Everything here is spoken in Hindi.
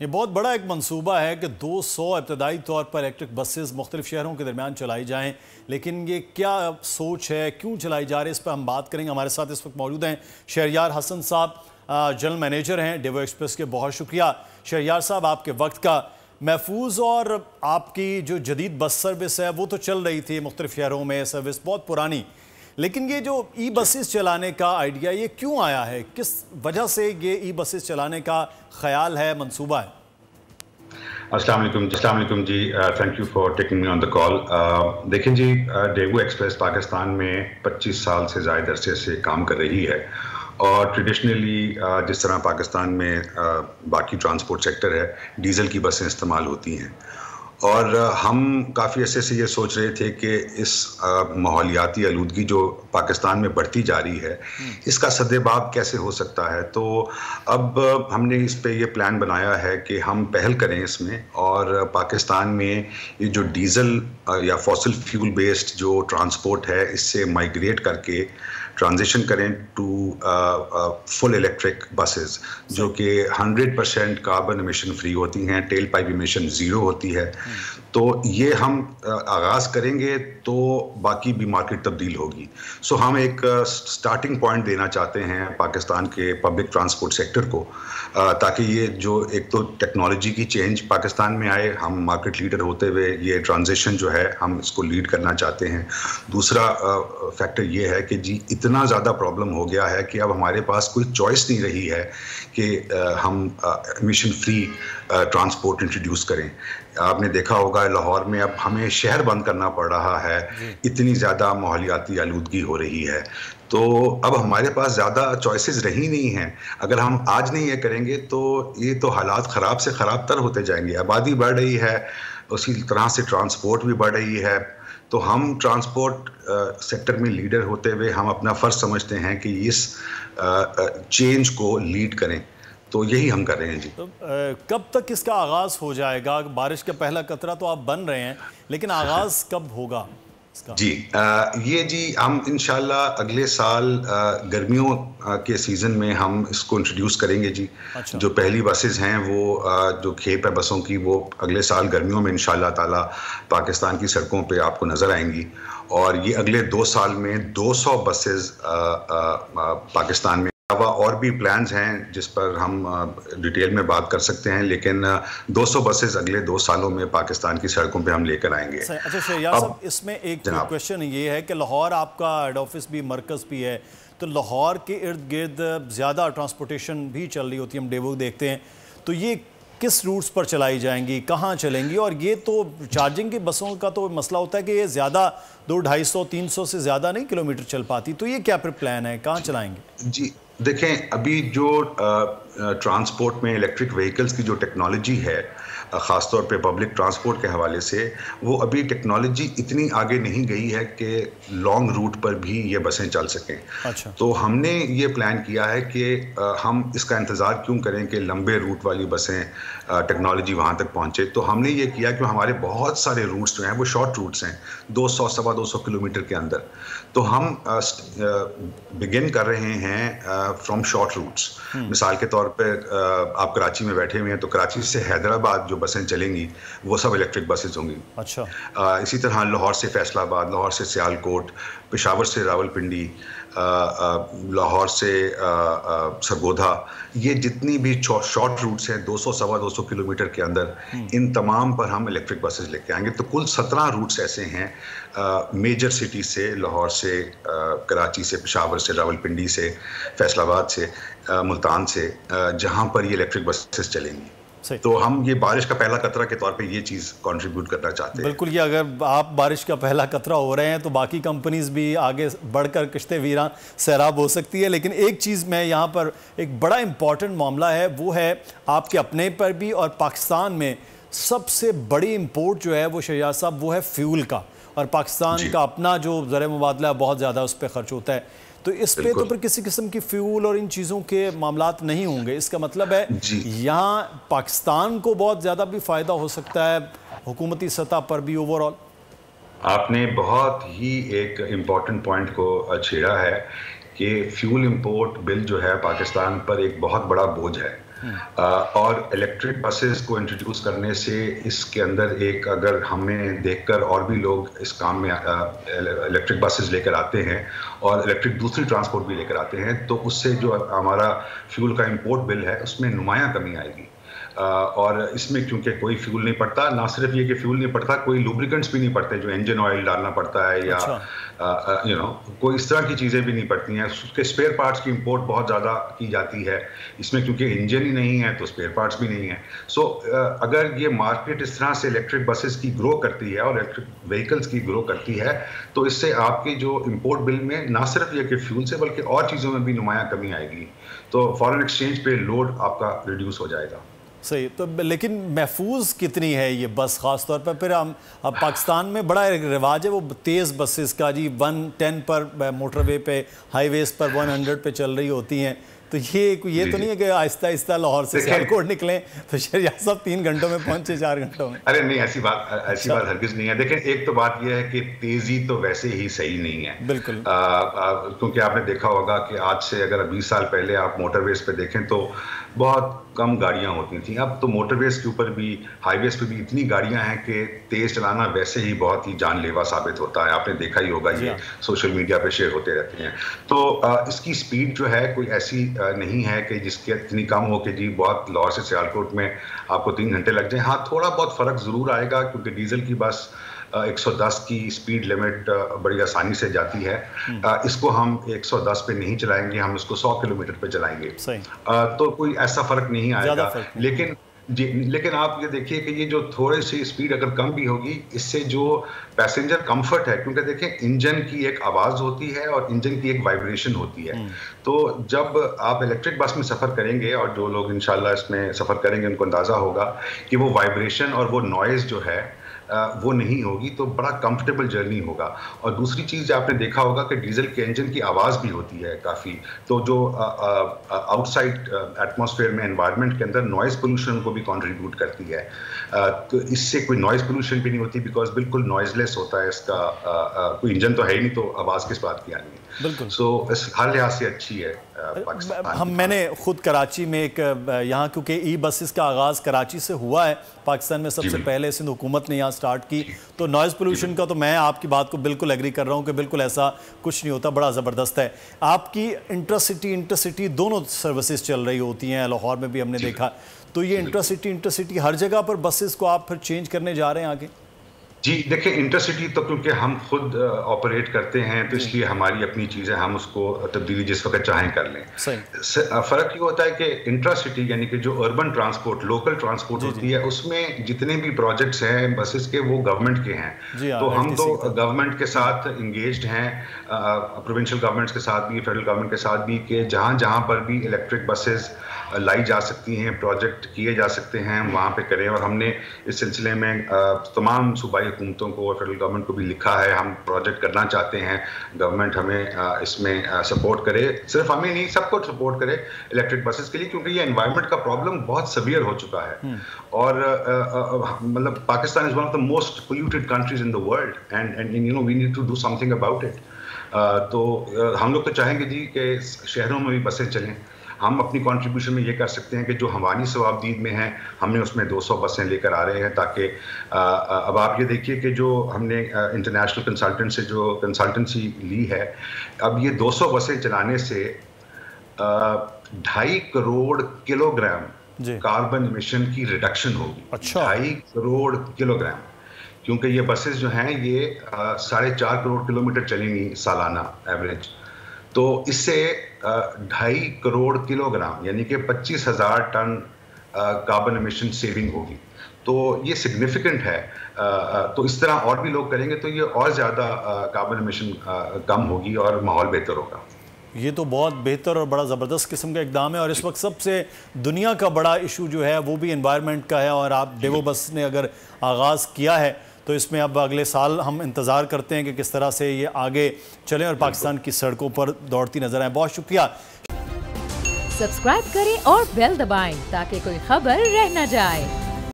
ये बहुत बड़ा एक मंसूबा है कि 200 सौ इब्तदाई तौर पर इलेक्ट्रिक बसेस मुख्तलिफ़ शहरों के दरमियान चलाई जाएँ। लेकिन ये क्या सोच है, क्यों चलाई जा रही है, इस पर हम बात करेंगे। हमारे साथ इस वक्त मौजूद हैं शहरियार हसन साहब जनरल मैनेजर हैं डेवो एक्सप्रेस के। बहुत शुक्रिया। शहरियार साहब, आपके वक्त का महफूज और आपकी जो जदीद बस सर्विस है, वो तो चल रही थी मुख्तलिफ़ शहरों में। सर्विस बहुत पुरानी लेकिन ये जो ई बसेस चलाने का आइडिया ये क्यों आया है? किस वजह से ये ई बसेस चलाने का ख्याल है, मंसूबा है? अस्सलाम जी। Thank you for taking me on the call देखें जी डेगू एक्सप्रेस पाकिस्तान में 25 साल से ज़्यादा अरसे से काम कर रही है और ट्रेडिशनली जिस तरह पाकिस्तान में बाकी ट्रांसपोर्ट सेक्टर है डीजल की बसें इस्तेमाल होती हैं। और हम काफ़ी ऐसे से ये सोच रहे थे कि इस माहौलियाती आलूदगी जो पाकिस्तान में बढ़ती जा रही है इसका सदेबाब कैसे हो सकता है? तो अब हमने इस पे ये प्लान बनाया है कि हम पहल करें इसमें और पाकिस्तान में ये जो डीज़ल या फॉसिल फ्यूल बेस्ड जो ट्रांसपोर्ट है इससे माइग्रेट करके ट्रांजिशन करें टू फुल इलेक्ट्रिक बसेस जो कि 100 परसेंट कार्बन एमिशन फ्री होती हैं टेल पाइप इमिशन ज़ीरो होती है। तो ये हम आगाज़ करेंगे तो बाकी भी मार्केट तब्दील होगी। सो हम एक स्टार्टिंग पॉइंट देना चाहते हैं पाकिस्तान के पब्लिक ट्रांसपोर्ट सेक्टर को ताकि ये जो एक तो टेक्नोलॉजी की चेंज पाकिस्तान में आए, हम मार्केट लीडर होते हुए ये ट्रांजिशन जो है, हम इसको लीड करना चाहते हैं। दूसरा फैक्टर ये है कि जी इतना ज़्यादा प्रॉब्लम हो गया है कि अब हमारे पास कोई चॉइस नहीं रही है कि हम एमिशन फ्री ट्रांसपोर्ट इंट्रोड्यूस करें। आपने देखा होगा लाहौर में अब हमें शहर बंद करना पड़ रहा है। इतनी ज़्यादा माहौलियाती आलूदगी हो रही है। तो अब हमारे पास ज़्यादा चॉइसेस रही नहीं हैं। अगर हम आज नहीं ये करेंगे तो ये तो हालात ख़राब से ख़राब तर होते जाएँगे। आबादी बढ़ रही है उसी तरह से ट्रांसपोर्ट भी बढ़ रही है। तो हम ट्रांसपोर्ट सेक्टर में लीडर होते हुए हम अपना फ़र्ज़ समझते हैं कि इस चेंज को लीड करें। तो यही हम कर रहे हैं जी। तो आ, कब तक इसका आगाज़ हो जाएगा? बारिश का पहला कतरा तो आप बन रहे हैं लेकिन आगाज़ कब होगा? जी आ, ये जी हम इनशाला अगले साल आ, गर्मियों आ, के सीज़न में हम इसको इंट्रोड्यूस करेंगे जी। अच्छा। जो पहली बसेस हैं वो आ, जो खेप है बसों की वो अगले साल गर्मियों में इनशाला ताला पाकिस्तान की सड़कों पे आपको नज़र आएँगी। और ये अगले दो साल में 200 बसेस पाकिस्तान में अलावा और भी प्लान्स हैं जिस पर हम डिटेल में बात कर सकते हैं लेकिन 200 बसेस अगले दो सालों में पाकिस्तान की सड़कों पे हम लेकर आएँगे। अच्छा साहब इसमें एक क्वेश्चन ये है कि लाहौर आपका हेड ऑफ़िस भी मरकज़ भी है तो लाहौर के इर्द गिर्द ज़्यादा ट्रांसपोर्टेशन भी चल रही होती है हम डेवो देखते हैं। तो ये किस रूट्स पर चलाई जाएँगी कहाँ चलेंगी? और ये तो चार्जिंग की बसों का तो मसला होता है कि ये ज़्यादा दो ढाई सौ तीन सौ से ज़्यादा नहीं किलोमीटर चल पाती तो ये क्या फिर प्लान है कहाँ चलाएँगे? जी देखें अभी जो ट्रांसपोर्ट में इलेक्ट्रिक व्हीकल्स की जो टेक्नोलॉजी है ख़ासतौर पे पब्लिक ट्रांसपोर्ट के हवाले से वो अभी टेक्नोलॉजी इतनी आगे नहीं गई है कि लॉन्ग रूट पर भी ये बसें चल सकें। अच्छा। तो हमने ये प्लान किया है कि हम इसका इंतज़ार क्यों करें कि लंबे रूट वाली बसें टेक्नोलॉजी वहाँ तक पहुँचे। तो हमने ये किया कि हमारे बहुत सारे रूट्स जो हैं वो शॉर्ट रूट्स हैं दो सौ सवा दो सौ किलोमीटर के अंदर। तो हम बिगिन कर रहे हैं फ्रॉम शॉर्ट रूट्स मिसाल के तौर पर आप कराची में बैठे हुए हैं तो कराची से हैदराबाद जो बसें चलेंगी वो सब इलेक्ट्रिक बसेज होंगी। अच्छा। आ, इसी तरह लाहौर से फैसलाबाद लाहौर से सियालकोट पेशावर से रावलपिंडी लाहौर से सरगोधा ये जितनी भी शॉर्ट रूट्स हैं 200 सवा 200 किलोमीटर के अंदर हम्म। इन तमाम पर हम इलेक्ट्रिक बसेस लेके आएँगे। तो कुल 17 रूट्स ऐसे हैं मेजर सिटी से लाहौर से कराची से पेशावर से रावलपिंडी से फैसलाबाद से मुल्तान से जहाँ पर ये इलेक्ट्रिक बसेस चलेंगी। तो हम ये बारिश का पहला कतरा के तौर पे ये चीज़ कंट्रीब्यूट करना चाहते हैं। बिल्कुल ये अगर आप बारिश का पहला कतरा हो रहे हैं तो बाकी कंपनीज़ भी आगे बढ़कर किश्ते वीरा सैराब हो सकती है। लेकिन एक चीज़ मैं यहाँ पर एक बड़ा इंपॉर्टेंट मामला है वो है आपके अपने पर भी और पाकिस्तान में सबसे बड़ी इम्पोर्ट जो है वो शहजाद साहब वो है फ्यूल का। और पाकिस्तान का अपना जो ज़र मुबादला बहुत ज़्यादा उस पर खर्च होता है। तो इस पे तो फिर किसी किस्म की फ्यूल और इन चीज़ों के मामला नहीं होंगे। इसका मतलब है यहाँ पाकिस्तान को बहुत ज़्यादा भी फ़ायदा हो सकता है हुकूमती सतह पर भी ओवरऑल आपने बहुत ही एक इंपॉर्टेंट पॉइंट को छेड़ा है कि फ्यूल इंपोर्ट बिल जो है पाकिस्तान पर एक बहुत बड़ा बोझ है। और इलेक्ट्रिक बसेस को इंट्रोड्यूस करने से इसके अंदर एक अगर हमें देखकर और भी लोग इस काम में इलेक्ट्रिक बसेस लेकर आते हैं और इलेक्ट्रिक दूसरी ट्रांसपोर्ट भी लेकर आते हैं तो उससे जो हमारा फ्यूल का इंपोर्ट बिल है, उसमें नुमाया कमी आएगी। और इसमें क्योंकि कोई फ्यूल नहीं पड़ता ना सिर्फ़ ये कि फ्यूल नहीं पड़ता कोई लुब्रिकेंट्स भी नहीं पड़ते जो इंजन ऑयल डालना पड़ता है या यू अच्छा। नो कोई इस तरह की चीज़ें भी नहीं पड़ती हैं। उसके स्पेयर पार्ट्स की इंपोर्ट बहुत ज़्यादा की जाती है। इसमें क्योंकि इंजन ही नहीं है तो स्पेयर पार्ट्स भी नहीं है। सो so, अगर ये मार्केट इस तरह से इलेक्ट्रिक बसेस की ग्रो करती है और इलेक्ट्रिक व्हीकल्स की ग्रो करती है तो इससे आपके जो इम्पोर्ट बिल में ना सिर्फ़ ये कि फ्यूल से बल्कि और चीज़ों में भी नुमाया कमी आएगी। तो फॉरेन एक्सचेंज पे लोड आपका रिड्यूस हो जाएगा। सही तो लेकिन महफूज कितनी है ये बस ख़ास तौर पर फिर हम अब पाकिस्तान में बड़ा एक रिवाज है वो तेज़ बसेस का जी वन टेन पर मोटरवे पे हाईवेज पर वन हंड्रेड पे चल रही होती हैं। तो ये ये तो नहीं है कि आहिस्ता आहिस्ता लाहौर से सियालकोट निकले तो शरिया सब तीन घंटों में पहुँचे चार घंटों में। अरे नहीं ऐसी बात ऐसी अच्छा। बात हरगिज नहीं है। देखें एक तो बात यह है कि तेज़ी तो वैसे ही सही नहीं है। बिल्कुल। क्योंकि आपने देखा होगा कि आज से अगर बीस साल पहले आप मोटरवेज पे देखें तो बहुत कम गाड़ियाँ होती थी अब तो मोटरवेज के ऊपर भी हाईवेज पे भी इतनी गाड़ियाँ हैं कि तेज चलाना वैसे ही बहुत ही जानलेवा साबित होता है। आपने देखा ही होगा ये सोशल मीडिया पे शेयर होते रहते हैं। तो आ, इसकी स्पीड जो है कोई ऐसी आ, नहीं है कि जिसकी इतनी कम हो कि जी बहुत लॉर से सियालकोट में आपको तीन घंटे लग जाए। हाँ थोड़ा बहुत फ़र्क ज़रूर आएगा क्योंकि डीजल की बस 110 की स्पीड लिमिट बड़ी आसानी से जाती है। हम्म। इसको हम 110 पे नहीं चलाएँगे हम इसको 100 किलोमीटर पे चलाएँगे। तो कोई ऐसा फ़र्क नहीं आएगा। लेकिन जी लेकिन आप ये देखिए कि ये जो थोड़ी सी स्पीड अगर कम भी होगी इससे जो पैसेंजर कंफर्ट है क्योंकि देखें इंजन की एक आवाज़ होती है और इंजन की एक वाइब्रेशन होती है। हम्म। तो जब आप इलेक्ट्रिक बस में सफ़र करेंगे और जो लोग इंशाल्लाह इसमें सफ़र करेंगे उनको अंदाज़ा होगा कि वो वाइब्रेशन और वो नॉइज़ जो है वो नहीं होगी तो बड़ा कंफर्टेबल जर्नी होगा। और दूसरी चीज़ आपने देखा होगा कि डीजल के इंजन की आवाज़ भी होती है काफ़ी। तो जो आउटसाइड एटमॉस्फेयर में एनवायरनमेंट के अंदर नॉइज़ पोल्यूशन को भी कंट्रीब्यूट करती है। तो इससे कोई नॉइज़ पोल्यूशन भी नहीं होती बिकॉज़ बिल्कुल नॉइजलेस होता है इसका कोई इंजन तो है ही नहीं तो आवाज़ किस बात की आनी है? सो so, इस हर लिहाज से अच्छी है। हम मैंने खुद कराची में एक यहाँ क्योंकि ई बसेस का आगाज़ कराची से हुआ है पाकिस्तान में सबसे पहले सिंध हुकूमत ने यहाँ स्टार्ट की। तो नॉइज़ पोल्यूशन का तो मैं आपकी बात को बिल्कुल एग्री कर रहा हूँ कि बिल्कुल ऐसा कुछ नहीं होता बड़ा ज़बरदस्त है। आपकी इंटरसिटी इंटरसिटी दोनों सर्विसेज़ चल रही होती हैं लाहौर में भी हमने देखा। तो ये इंटरसिटी इंटरसिटी हर जगह पर बसेस को आप फिर चेंज करने जा रहे हैं आगे? जी देखिए इंटरसिटी तो क्योंकि हम खुद ऑपरेट करते हैं तो इसलिए हमारी अपनी चीज़ें हम उसको तब्दीली जिस वक्त चाहें कर लें। फ़र्क ये होता है कि इंट्रासिटी यानी कि जो अर्बन ट्रांसपोर्ट लोकल ट्रांसपोर्ट होती है उसमें जितने भी प्रोजेक्ट्स हैं बसेस के वो गवर्नमेंट के हैं। हाँ, तो हम तो गवर्नमेंट के साथ इंगेज हैं प्रोविंशियल गवर्नमेंट्स के साथ भी फेडरल गवर्नमेंट के साथ भी कि जहाँ जहाँ पर भी इलेक्ट्रिक बसेस लाई जा सकती हैं प्रोजेक्ट किए जा सकते हैं वहाँ पे करें। और हमने इस सिलसिले में तमाम सूबाई हुकूमतों को और फेडरल गवर्नमेंट को भी लिखा है हम प्रोजेक्ट करना चाहते हैं। गवर्नमेंट हमें इसमें सपोर्ट करे। सिर्फ़ हमें नहीं सबको सपोर्ट करे इलेक्ट्रिक बसेस के लिए क्योंकि ये इन्वायरमेंट का प्रॉब्लम बहुत सवियर हो चुका है। हम्म। और मतलब Pakistan is one of the most polluted countries in the world and and you know we need to do something about it तो हम लोग तो चाहेंगे जी कि शहरों में भी बसें चलें। हम अपनी कंट्रीब्यूशन में ये कर सकते हैं कि जो हमारी सवाबदीद में है हमने उसमें 200 बसें लेकर आ रहे हैं ताकि अब आप ये देखिए कि जो हमने इंटरनेशनल कंसल्टेंट से जो कंसल्टेंसी ली है अब ये 200 बसें चलाने से ढाई करोड़ किलोग्राम कार्बन इमिशन की रिडक्शन होगी। अच्छा। ढाई करोड़ किलोग्राम। क्योंकि ये बसेस जो हैं ये साढ़े चार करोड़ किलोमीटर चलेंगी सालाना एवरेज तो इससे ढाई करोड़ किलोग्राम यानी कि पच्चीस हज़ार टन कार्बन एमिशन सेविंग होगी। तो ये सिग्निफिकेंट है। तो इस तरह और भी लोग करेंगे तो ये और ज़्यादा कार्बन एमिशन कम होगी और माहौल बेहतर होगा। ये तो बहुत बेहतर और बड़ा ज़बरदस्त किस्म का इकदाम है और इस वक्त सबसे दुनिया का बड़ा इशू जो है वो भी इन्वायरमेंट का है और आप डेवो बस ने अगर आगाज़ किया है तो इसमें अब अगले साल हम इंतज़ार करते हैं कि किस तरह से ये आगे चलें और पाकिस्तान की सड़कों पर दौड़ती नज़र आए। बहुत शुक्रिया। सब्सक्राइब करें और बेल दबाएँ ताकि कोई खबर रह न जाए।